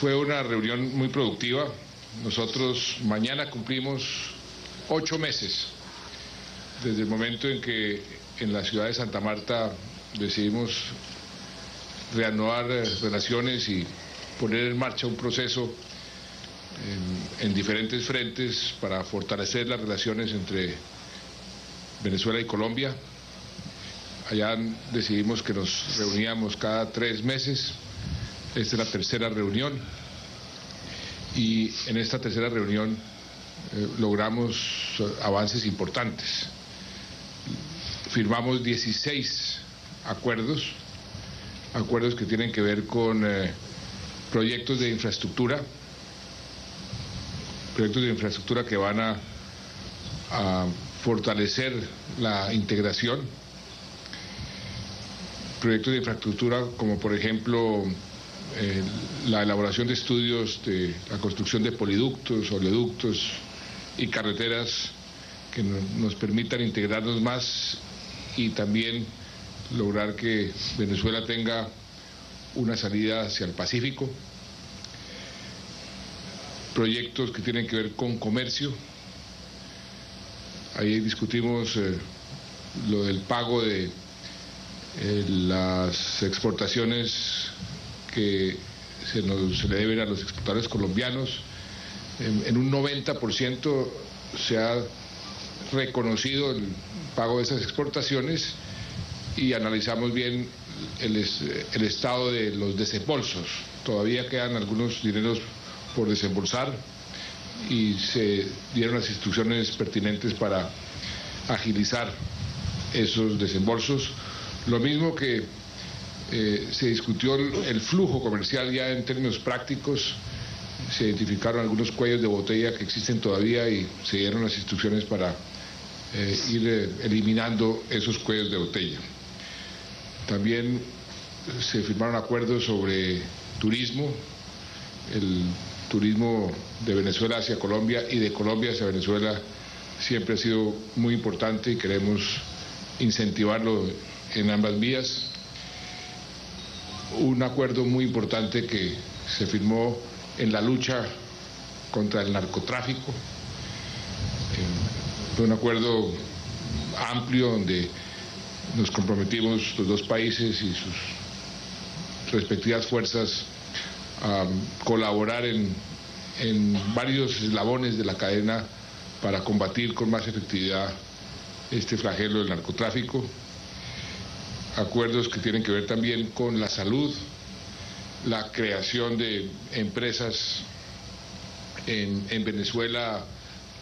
fue una reunión muy productiva. Nosotros mañana cumplimos ocho meses desde el momento en que en la ciudad de Santa Marta decidimos reanudar eh, relaciones y poner en marcha un proceso en, diferentes frentes para fortalecer las relaciones entre Venezuela y Colombia. Allá decidimos que nos reuníamos cada tres meses. Esta es la tercera reunión. Y en esta tercera reunión eh, logramos avances importantes. Firmamos 16 acuerdos, acuerdos que tienen que ver con eh, proyectos de infraestructura, proyectos de infraestructura que van a, fortalecer la integración, proyectos de infraestructura como por ejemplo la elaboración de estudios de la construcción de poliductos, oleoductos y carreteras que nos permitan integrarnos más y también lograr que Venezuela tenga una salida hacia el Pacífico, proyectos que tienen que ver con comercio. Ahí discutimos eh, lo del pago de eh, las exportaciones que se, nos, le deben a los exportadores colombianos. En, en un 90% se ha reconocido el pago de esas exportaciones y analizamos bien el, el, estado de los desembolsos. Todavía quedan algunos dineros por desembolsar y se dieron las instrucciones pertinentes para agilizar esos desembolsos. Lo mismo que eh, se discutió el flujo comercial ya en términos prácticos, se identificaron algunos cuellos de botella que existen todavía y se dieron las instrucciones para eh, ir eh, eliminando esos cuellos de botella. También se firmaron acuerdos sobre turismo, el turismo de Venezuela hacia Colombia y de Colombia hacia Venezuela siempre ha sido muy importante y queremos incentivarlo en ambas vías. Un acuerdo muy importante que se firmó en la lucha contra el narcotráfico. Fue un acuerdo amplio donde nos comprometimos los dos países y sus respectivas fuerzas a colaborar en, varios eslabones de la cadena para combatir con más efectividad este flagelo del narcotráfico. Acuerdos que tienen que ver también con la salud, la creación de empresas en, Venezuela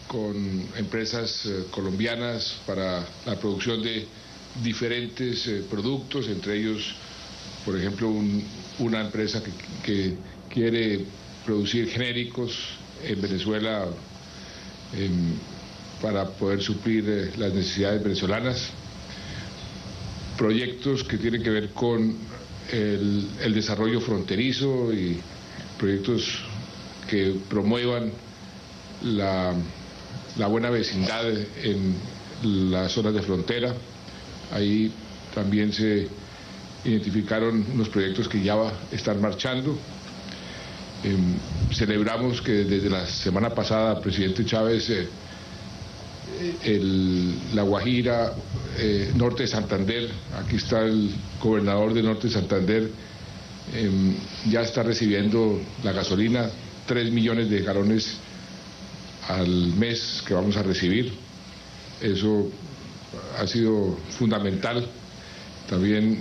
con empresas eh, colombianas para la producción de diferentes eh, productos, entre ellos, por ejemplo, una empresa que, quiere producir genéricos en Venezuela para poder suplir eh, las necesidades venezolanas, proyectos que tienen que ver con el, el desarrollo fronterizo y proyectos que promuevan la, buena vecindad en las zonas de frontera. Ahí también se identificaron unos proyectos que ya están marchando. Em, celebramos que desde la semana pasada el presidente Chávez, eh, La Guajira, eh, Norte de Santander, aquí está el gobernador de Norte de Santander, em, ya está recibiendo la gasolina, 3 millones de galones al mes que vamos a recibir. Eso ha sido fundamental. También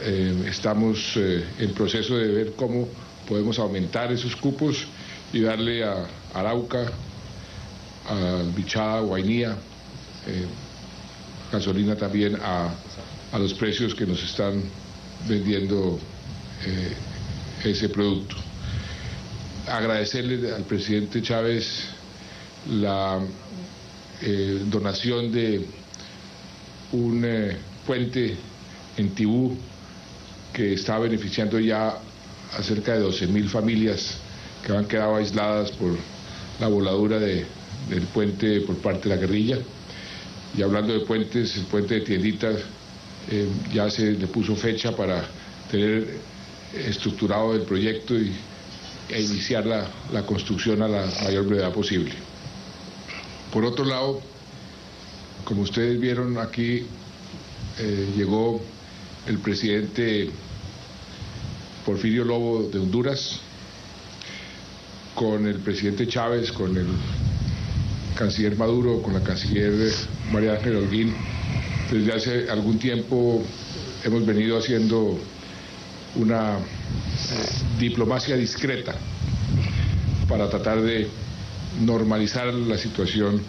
eh, estamos eh, en proceso de ver cómo podemos aumentar esos cupos y darle a Arauca, a Bichada, Guainía, eh, gasolina también a, a, los precios que nos están vendiendo ese producto. Agradecerle al presidente Chávez la donación de un eh, puente en Tibú que está beneficiando ya a cerca de 12.000 familias que han quedado aisladas por la voladura del puente por parte de la guerrilla. Y hablando de puentes, el puente de Tienditas eh, ya se le puso fecha para tener estructurado el proyecto y e iniciar la, construcción a la mayor brevedad posible. Por otro lado, como ustedes vieron aquí, eh, llegó el presidente Porfirio Lobo de Honduras con el presidente Chávez, con el canciller Maduro, con la canciller María Ángel Holguín. Desde hace algún tiempo hemos venido haciendo una eh, diplomacia discreta para tratar de normalizar la situación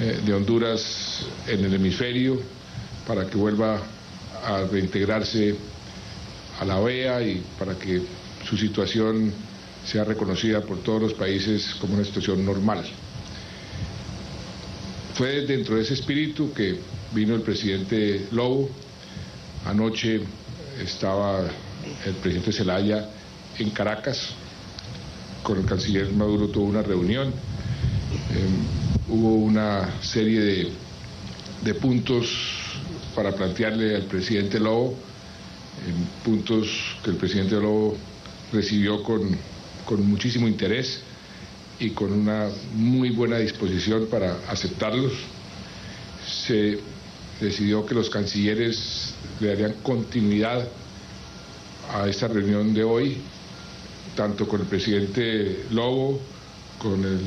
eh, de Honduras en el hemisferio, para que vuelva a reintegrarse a la OEA y para que su situación sea reconocida por todos los países como una situación normal. Fue dentro de ese espíritu que vino el presidente Lobo. Anoche estaba el presidente Zelaya en Caracas, con el canciller Maduro tuvo una reunión, em, hubo una serie de, de, puntos para plantearle al presidente Lobo, em, puntos que el presidente Lobo recibió con, con muchísimo interés y con una muy buena disposición para aceptarlos. Se decidió que los cancilleres le darían continuidad a esta reunión de hoy, tanto con el presidente Lobo, con el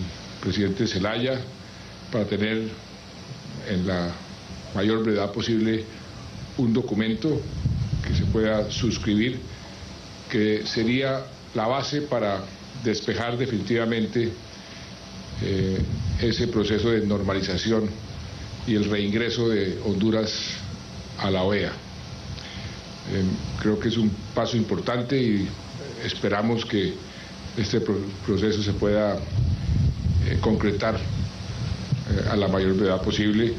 presidente Zelaya, para tener en la mayor brevedad posible un documento que se pueda suscribir, que sería la base para despejar definitivamente eh, ese proceso de normalización y el reingreso de Honduras a la OEA. Em, creo que es un paso importante y esperamos que este proceso se pueda eh, concretar eh, a la mayor brevedad posible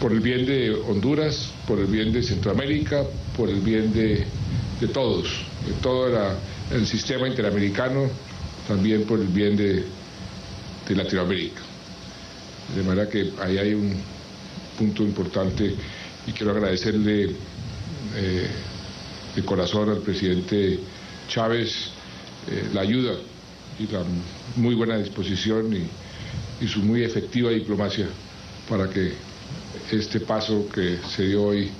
por el bien de Honduras, por el bien de Centroamérica, por el bien de, todos, de todo el sistema interamericano, también por el bien de, Latinoamérica. De manera que ahí hay un punto importante y quiero agradecerle eh, de corazón al presidente Chávez eh, la ayuda y la muy buena disposición y, su muy efectiva diplomacia para que este paso que se dio hoy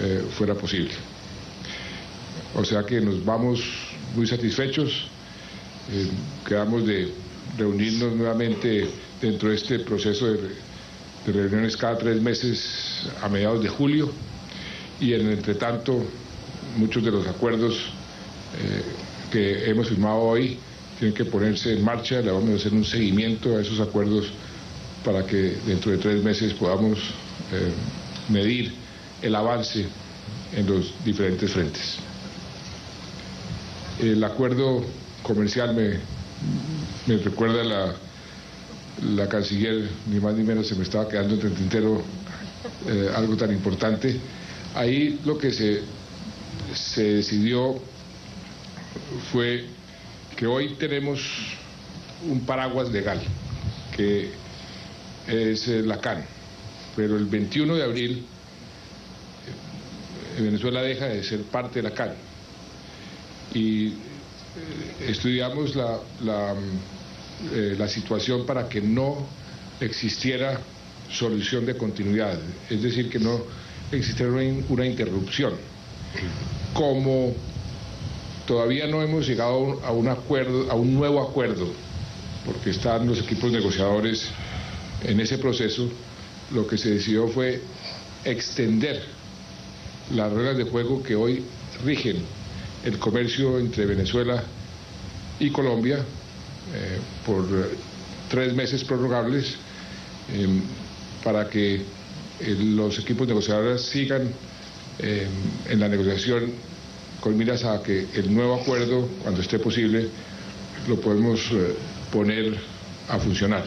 eh, fuera posible. O sea que nos vamos muy satisfechos, quedamos de reunirnos nuevamente dentro de este proceso de, reuniones cada tres meses a mediados de julio y en entretanto muchos de los acuerdos eh, que hemos firmado hoy tienen que ponerse en marcha, le vamos a hacer un seguimiento a esos acuerdos para que dentro de tres meses podamos eh, medir el avance en los diferentes frentes. El acuerdo comercial me, me recuerda la, la canciller, ni más ni menos se me estaba quedando entre el tintero eh, algo tan importante. Ahí lo que se se decidió fue que hoy tenemos un paraguas legal, que es la CAN, pero el 21 de abril eh, Venezuela deja de ser parte de la CAN y eh, estudiamos la, la, eh, la situación para que no existiera solución de continuidad, es decir, que no existiera una interrupción. Como todavía no hemos llegado a un acuerdo, a un nuevo acuerdo, porque están los equipos negociadores en ese proceso, lo que se decidió fue extender las reglas de juego que hoy rigen el comercio entre Venezuela y Colombia eh, por tres meses prorrogables em, para que eh, los equipos negociadores sigan en la negociación con miras a que el nuevo acuerdo, cuando esté posible, lo podemos eh, poner a funcionar.